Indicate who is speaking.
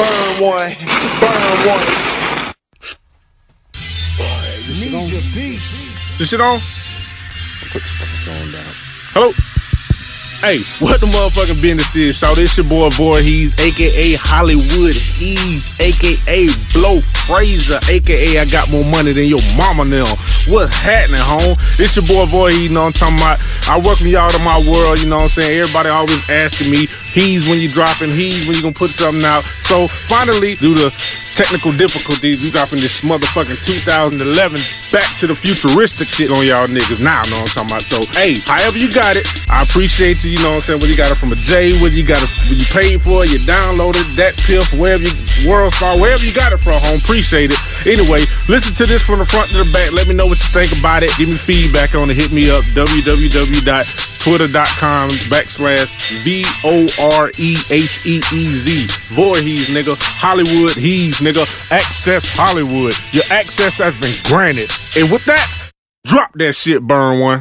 Speaker 1: Burn one. Burn one.
Speaker 2: Nesia Beatz.
Speaker 3: This shit on? Put this fucking phone down. Hello? Hey, what the motherfucking business is, shout It's your boy Voreheez, aka Hollywood Heez, aka Blow Fraser, aka I got more money than your mama now. What's happening, home? It's your boy Voreheez, you know I'm talking about. I welcome y'all to my world, you know what I'm saying? Everybody always asking me, Heez when you dropping, Heez when you gonna put something out. So finally, due to technical difficulties, we dropping this motherfucking 2011 back to the futuristic shit on y'all niggas now, know what I'm talking about. So, hey, however you got it, I appreciate you, you know what I'm saying? Whether you got it from a J, whether you got it, when you paid for it, you downloaded DatPiff, wherever you, World Star, wherever you got it from, home, appreciate it. Anyway, listen to this from the front to the back. Let me know what you think about it. Give me feedback on it. Hit me up, www.twitter.com backslash V O R E H E E Z. Voreheez, nigga. Hollywood, Heez, nigga. Access Hollywood. Your access has been granted. And with that, drop that shit, burn one.